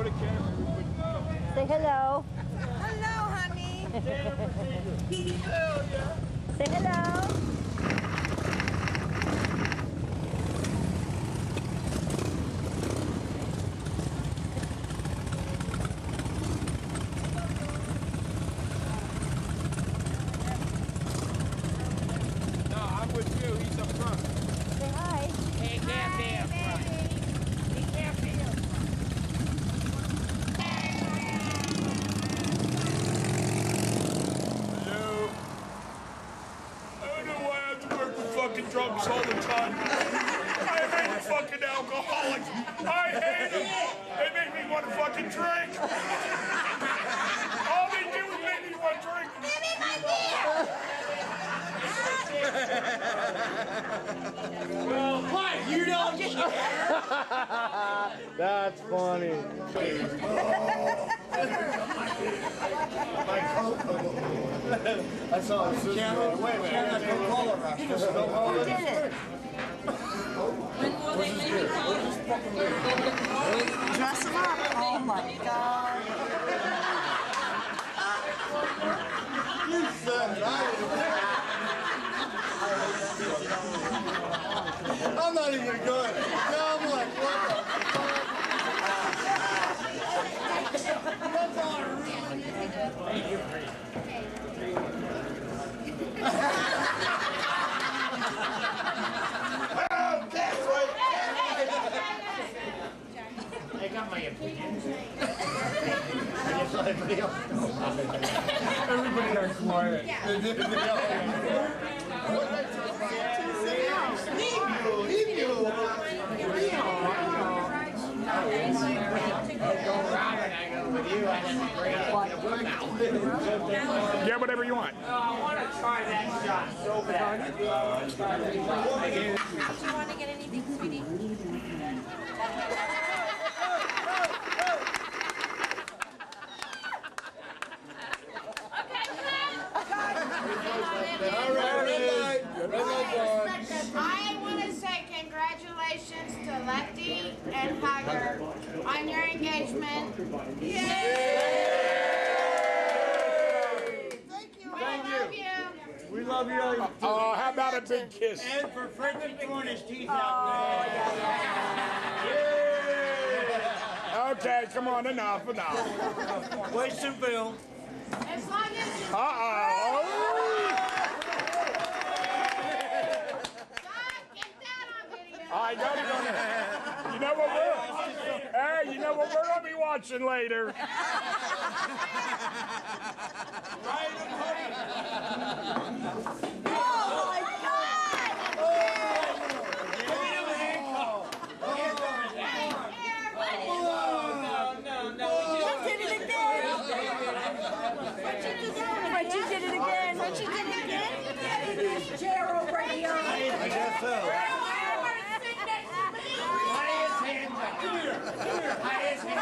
Put a camera. Say hello. hello, honey. Say hello. Drunks all the time. I hate fucking alcoholics. I hate them. They make me want to fucking drink. All they do is make me want to drink. Well, what? You don't That's funny. I saw his sister. Wait, wait, wait. Who did it? Dress him up. Oh my God. You said. I I'm not even good. Now I'm like, what the fuck? That's all I really I got my opinion. I just let everybody else know. Everybody got quiet. He knew. He knew. Go around and I go with you. I had to bring up a good mouth. Get whatever you want. Oh, I want to try that shot so bad. Do you want to get anything, sweetie? All right, red light. Red light on. I want to say congratulations to Lefty and Tiger on your engagement. Yay! Thank you. I love you. We love you. Oh, how about a? And for Frederick throwing his teeth out there Okay, come on, enough, enough. Waste and film. As long as you. Uh-oh. Don, get that on video. I got it on there. You know what we're, hey, you know what we're gonna be watching later. right Oh my God. Frenchie did it again. Frenchie did it again. Frenchie did it again. Gerald Radio. I guess so. High his hands up. Come here. Come here. High his hands up. Again. I don't know.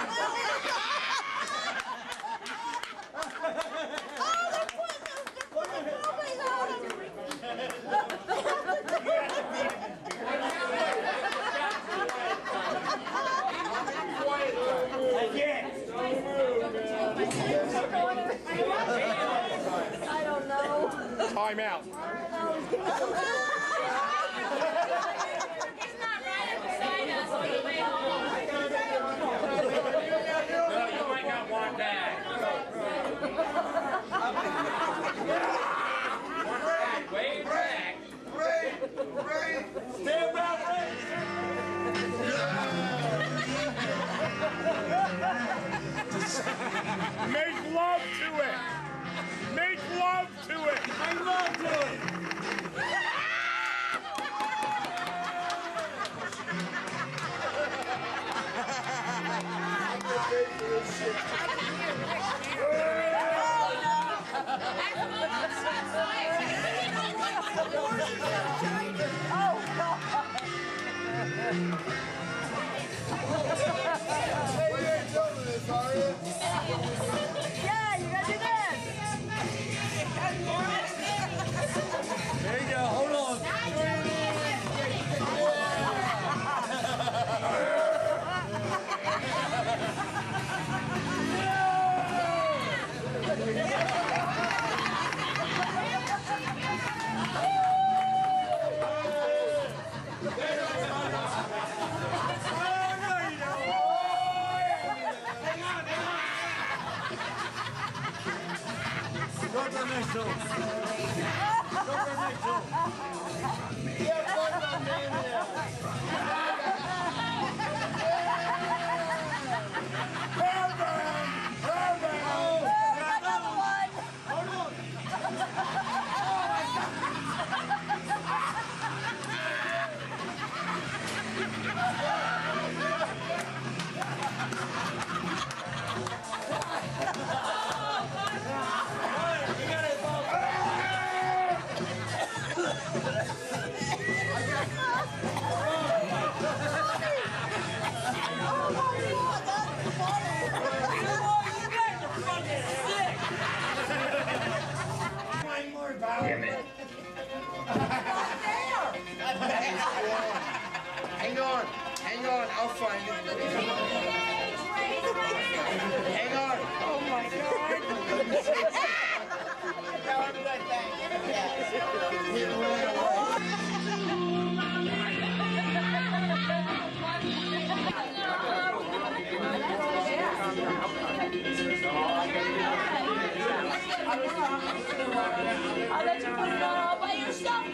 Time out. He's not right beside us on the way home. No, you might not want that. Back. Make love to it. Make love to it. Make love to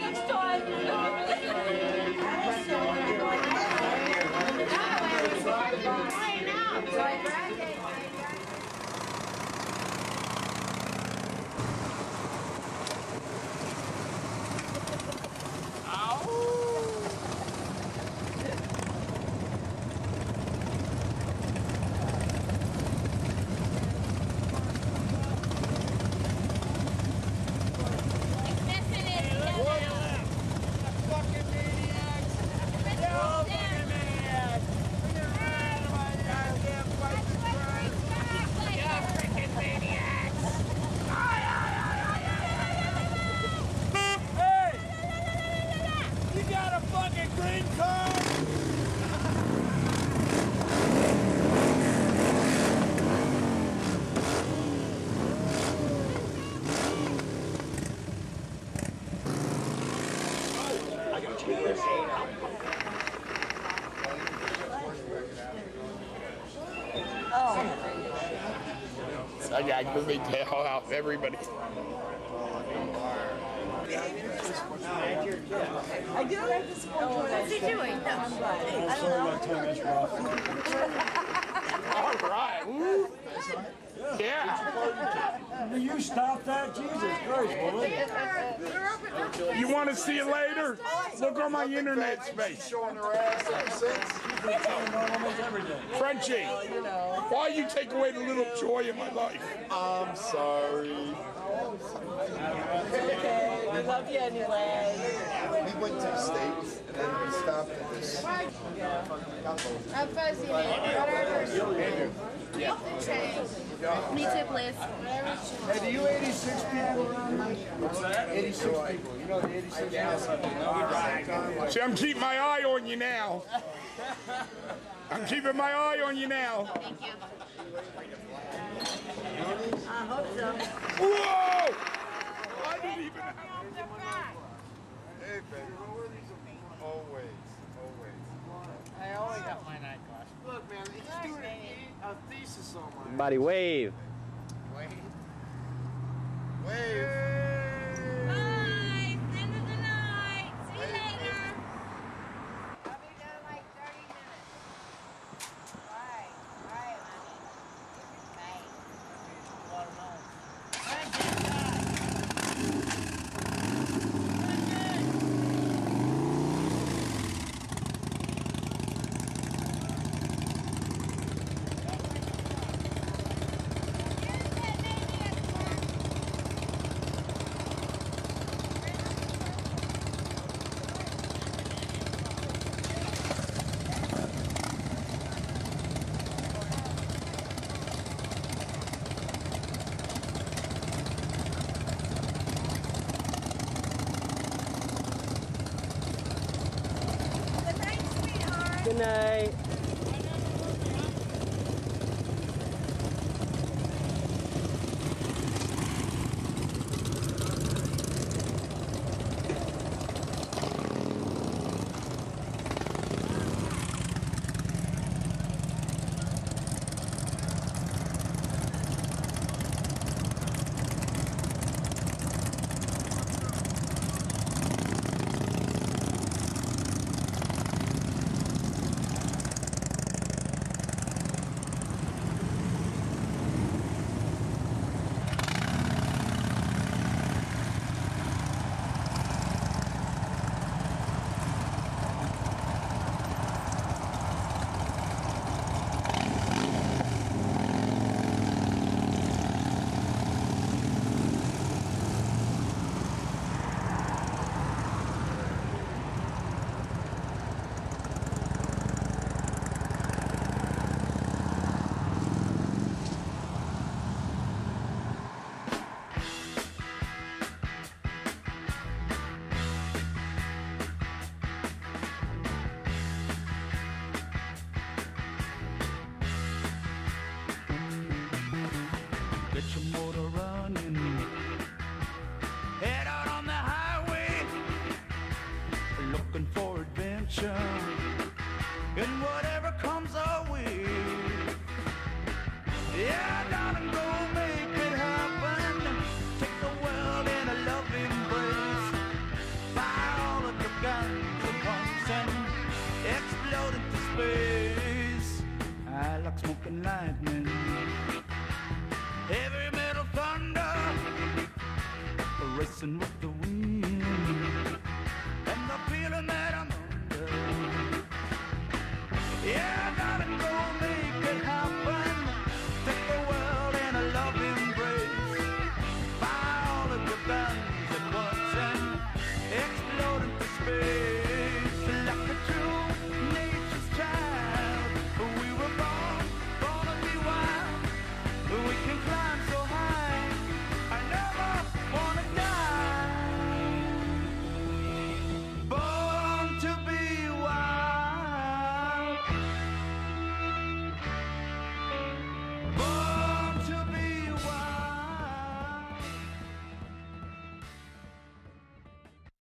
next time. So I grabbed it. Hey! You got a fucking green card? I got moving the hell out everybody. I do like this one. What's he doing? I don't know. All right. Woo. Yeah. Will you stop that? Jesus Christ, woman. You want to see it later? Look on my internet space. Showing her ass ever since. Almost every day. Frenchie, why you take away the little joy in my life? I'm sorry. Okay, we love you anyway. We went to the States and then we stopped at this. A fuzzy man, whatever. Keep the change. Me too, please. Hey, do you 86 people around here? What's that? 86 people. You know the 86 people? See, I'm keeping my eye on you now. I'm keeping my eye on you now. Thank you. I hope so. Whoa! I didn't even. Hey, baby. Always, always. I always got my night glasses. Look, man, he's doing a, a thesis on my Everybody wave. Wait. Wave. Bye. End of the night. See you later. I'll be done in like 30 minutes. Right. Right, honey. Right. Good night.